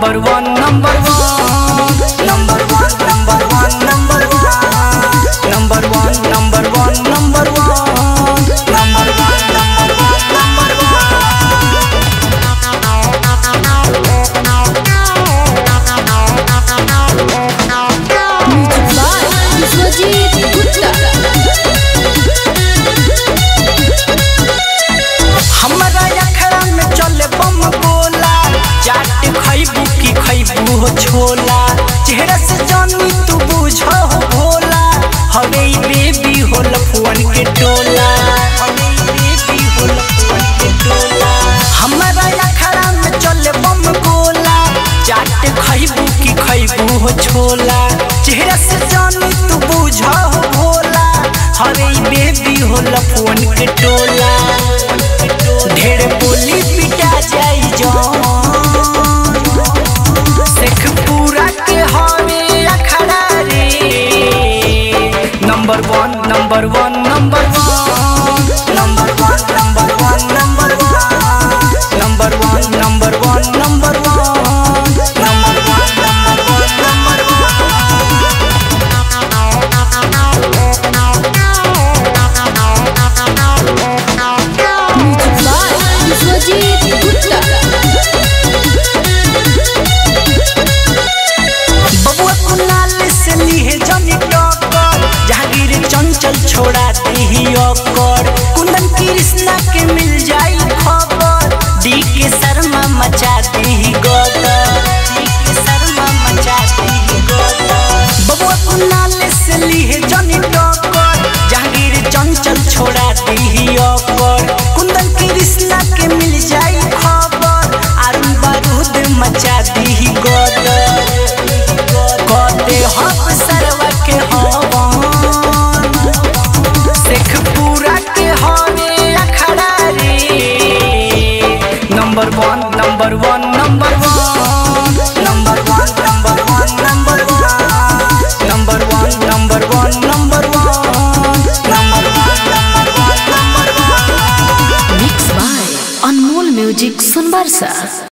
number one, number one. छोला। चेहरा से जानी तू बुझ हो भोला। हरे बेबी हो लफवन के टोला। ढेर बोली पिटा जाई जो सेख पूरा के हवे अखड़ा रे। Number one number one number one number one number one number one number one number चल छोड़ा दी ही और number one number one number one number one number one number one number one number one number one number one number one number one Anmol music सुनबरसा